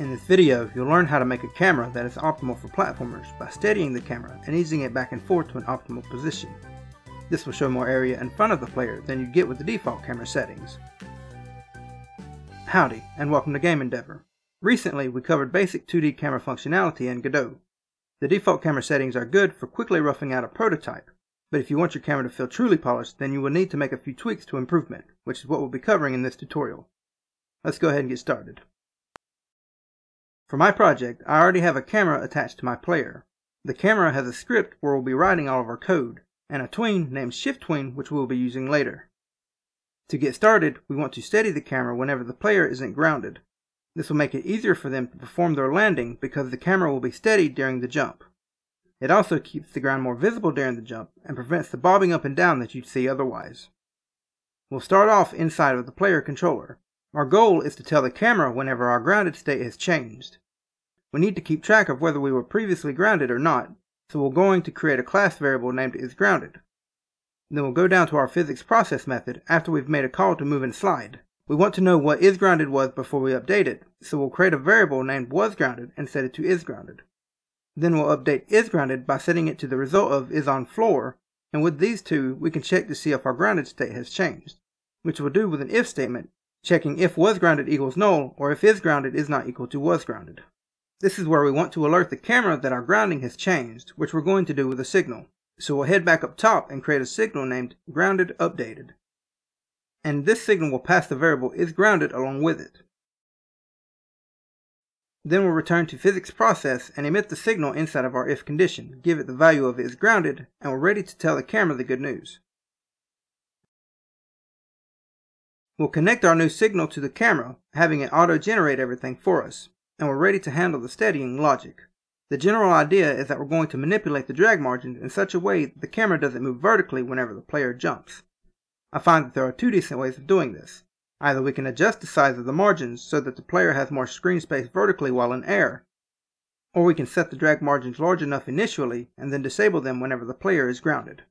In this video, you'll learn how to make a camera that is optimal for platformers by steadying the camera and easing it back and forth to an optimal position. This will show more area in front of the player than you get with the default camera settings. Howdy, and welcome to Game Endeavor. Recently, we covered basic 2D camera functionality in Godot. The default camera settings are good for quickly roughing out a prototype, but if you want your camera to feel truly polished, then you will need to make a few tweaks to improvement, which is what we'll be covering in this tutorial. Let's go ahead and get started. For my project, I already have a camera attached to my player. The camera has a script where we'll be writing all of our code, and a tween named ShiftTween which we will be using later. To get started, we want to steady the camera whenever the player isn't grounded. This will make it easier for them to perform their landing because the camera will be steady during the jump. It also keeps the ground more visible during the jump and prevents the bobbing up and down that you'd see otherwise. We'll start off inside of the player controller. Our goal is to tell the camera whenever our grounded state has changed. We need to keep track of whether we were previously grounded or not, so we're going to create a class variable named isGrounded. Then we'll go down to our physics process method after we've made a call to move and slide. We want to know what isGrounded was before we update it, so we'll create a variable named wasGrounded and set it to isGrounded. Then we'll update isGrounded by setting it to the result of isOnFloor, and with these two, we can check to see if our grounded state has changed, which we'll do with an if statement checking if was grounded equals null or if is grounded is not equal to was grounded. This is where we want to alert the camera that our grounding has changed, which we're going to do with a signal. So we'll head back up top and create a signal named grounded updated. And this signal will pass the variable is grounded along with it. Then we'll return to physics process and emit the signal inside of our if condition, give it the value of is grounded, and we're ready to tell the camera the good news. We'll connect our new signal to the camera, having it auto-generate everything for us, and we're ready to handle the steadying logic. The general idea is that we're going to manipulate the drag margins in such a way that the camera doesn't move vertically whenever the player jumps. I find that there are two decent ways of doing this. Either we can adjust the size of the margins so that the player has more screen space vertically while in air, or we can set the drag margins large enough initially and then disable them whenever the player is grounded.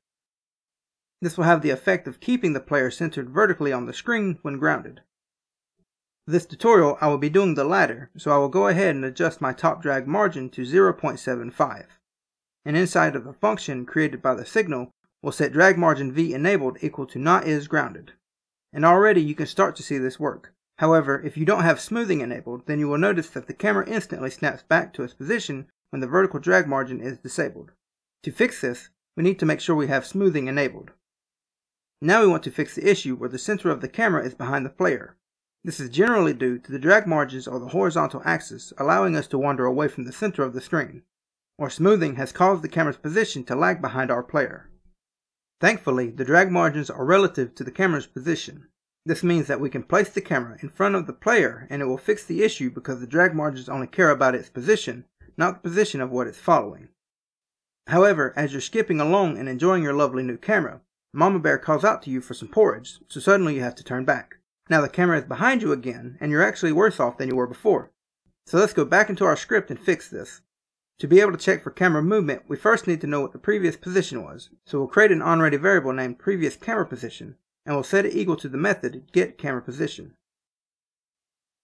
This will have the effect of keeping the player centered vertically on the screen when grounded. This tutorial I will be doing the latter, so I will go ahead and adjust my top drag margin to 0.75. And inside of the function created by the signal, we'll set drag margin V enabled equal to not is grounded. And already you can start to see this work. However, if you don't have smoothing enabled, then you will notice that the camera instantly snaps back to its position when the vertical drag margin is disabled. To fix this, we need to make sure we have smoothing enabled. Now we want to fix the issue where the center of the camera is behind the player. This is generally due to the drag margins or the horizontal axis allowing us to wander away from the center of the screen, or smoothing has caused the camera's position to lag behind our player. Thankfully, the drag margins are relative to the camera's position. This means that we can place the camera in front of the player and it will fix the issue because the drag margins only care about its position, not the position of what it's following. However, as you're skipping along and enjoying your lovely new camera, Mama Bear calls out to you for some porridge, so suddenly you have to turn back. Now the camera is behind you again, and you're actually worse off than you were before. So let's go back into our script and fix this. To be able to check for camera movement, we first need to know what the previous position was. So we'll create an onReady variable named previous camera position, and we'll set it equal to the method getCameraPosition.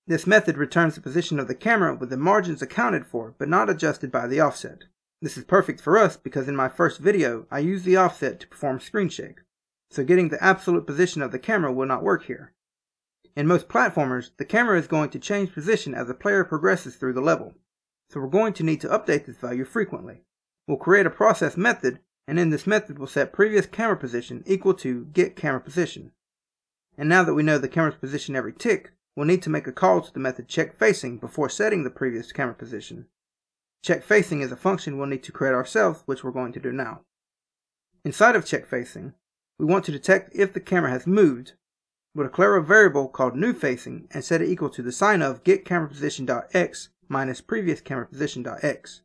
This method returns the position of the camera with the margins accounted for, but not adjusted by the offset. This is perfect for us because in my first video, I used the offset to perform screen shake, so getting the absolute position of the camera will not work here. In most platformers, the camera is going to change position as the player progresses through the level, so we're going to need to update this value frequently. We'll create a process method, and in this method we'll set previous camera position equal to get camera position. And now that we know the camera's position every tick, we'll need to make a call to the method check facing before setting the previous camera position. Check facing is a function we'll need to create ourselves, which we're going to do now. Inside of check facing, we want to detect if the camera has moved. We'll declare a variable called new facing and set it equal to the sign of getCameraPosition.x minus previous cameraPosition.x.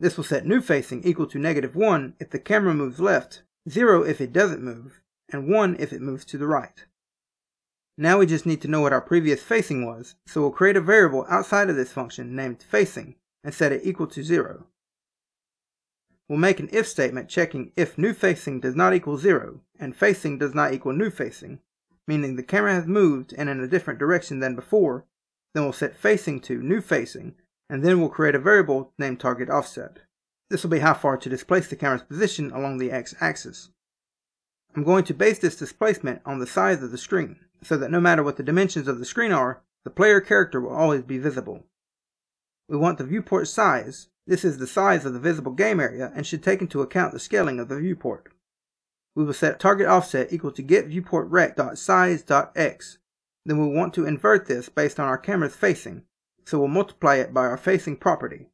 This will set new facing equal to negative 1 if the camera moves left, 0 if it doesn't move, and 1 if it moves to the right. Now we just need to know what our previous facing was, so we'll create a variable outside of this function named facing and set it equal to 0. We'll make an if statement checking if new facing does not equal 0 and facing does not equal new facing, meaning the camera has moved and in a different direction than before, then we'll set facing to new facing, and then we'll create a variable named target offset. This will be how far to displace the camera's position along the x-axis. I'm going to base this displacement on the size of the screen, so that no matter what the dimensions of the screen are, the player character will always be visible. We want the viewport size. This is the size of the visible game area and should take into account the scaling of the viewport. We will set target offset equal to getViewportRect.size.x. Then we'll want to invert this based on our camera's facing, so we'll multiply it by our facing property.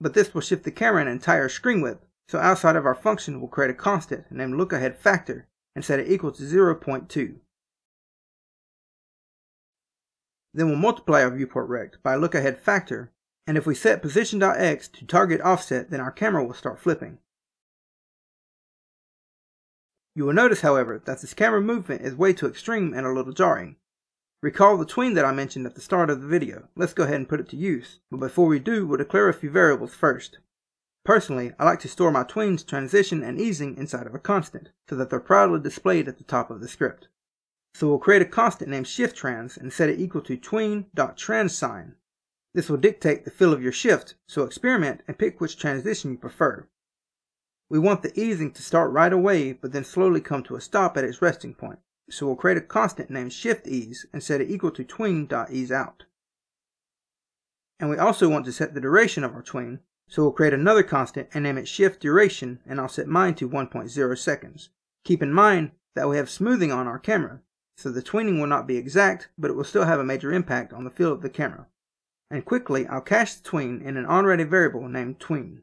But this will shift the camera an entire screen width, so outside of our function we'll create a constant named lookahead factor and set it equal to 0.2. Then we'll multiply our viewport rect by lookahead factor, and if we set position.x to target offset, then our camera will start flipping. You will notice, however, that this camera movement is way too extreme and a little jarring. Recall the tween that I mentioned at the start of the video. Let's go ahead and put it to use. But before we do, we'll declare a few variables first. Personally, I like to store my tween's transition and easing inside of a constant, so that they're proudly displayed at the top of the script. So we'll create a constant named shiftTrans and set it equal to tween.transsine. This will dictate the fill of your shift, so experiment and pick which transition you prefer. We want the easing to start right away, but then slowly come to a stop at its resting point. So we'll create a constant named shift ease and set it equal to tween.easeout. And we also want to set the duration of our tween, so we'll create another constant and name it shift duration, and I'll set mine to 1.0 seconds. Keep in mind that we have smoothing on our camera, so the tweening will not be exact, but it will still have a major impact on the feel of the camera. And quickly, I'll cache the tween in an onReady variable named tween.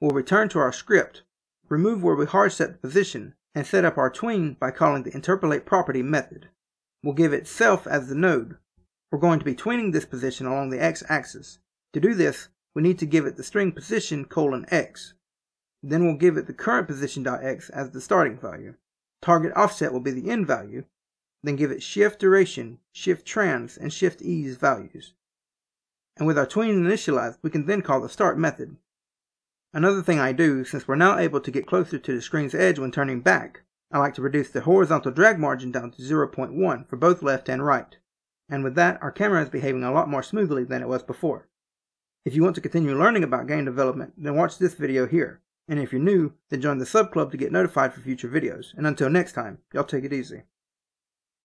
We'll return to our script, remove where we hard set the position, and set up our tween by calling the interpolate property method. We'll give it self as the node. We're going to be tweening this position along the x-axis. To do this, we need to give it the string position colon x. Then we'll give it the current position dot x as the starting value. Target offset will be the end value. Then give it shift duration, shift trans, and shift ease values. And with our tween initialized, we can then call the start method. Another thing I do, since we're now able to get closer to the screen's edge when turning back, I like to reduce the horizontal drag margin down to 0.1 for both left and right. And with that, our camera is behaving a lot more smoothly than it was before. If you want to continue learning about game development, then watch this video here. And if you're new, then join the sub club to get notified for future videos. And until next time, y'all take it easy.